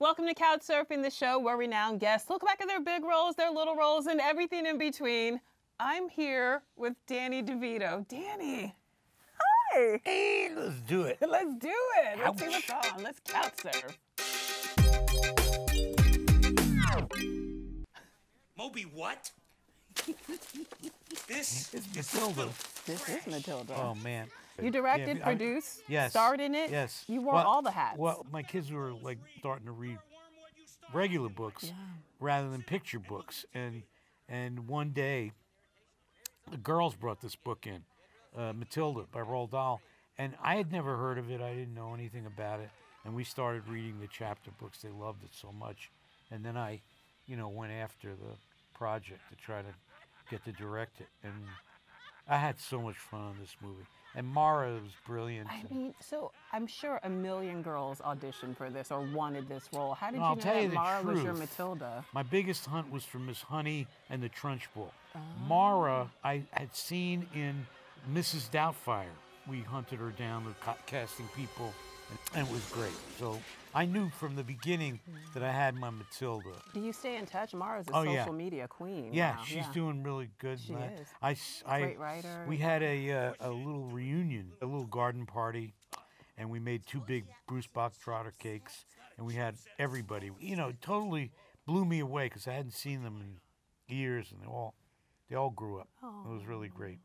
Welcome to Couch Surfing, the show where renowned guests look back at their big roles, their little roles, and everything in between. I'm here with Danny DeVito. Danny, hi. Hey, let's do it. Let's do it. Let's see what's on. Let's couch surf. Moby, what? this It's Matilda. This is Matilda. Oh man. You directed, Yeah, I- produced, Yes. starred in it. Yes. You wore Well- all the hats. Well, my kids were like starting to read regular books rather than picture books, and and one day, the girls brought this book in, uh, Matilda by Roald Dahl, and I had never heard of it. I didn't know anything about it, and we started reading the chapter books. They loved it so much, and then I, you know, went after the project to try to get to direct it, and I had so much fun on this movie. And Mara was brilliant. I mean, so I'm sure a million girls auditioned for this or wanted this role. How did No, you I'll know that you Mara was your. Matilda? My biggest hunt was for Miss Honey and the Trunchbull. Mara, oh. I had seen in Mrs. Doubtfire. We hunted her down with ca- casting people, and, it was great. So I knew from the beginning that I had my Matilda. Do you stay in touch? Mara's a Oh, social yeah. media queen. Yeah, now. she's doing really good. She is. I, I- Great writer. We had a uh, a little reunion, a little garden party, and we made two big Bruce Bogtrotter cakes, and we had everybody. You know, totally blew me away because I hadn't seen them in years, and they all they all grew up. It was really great.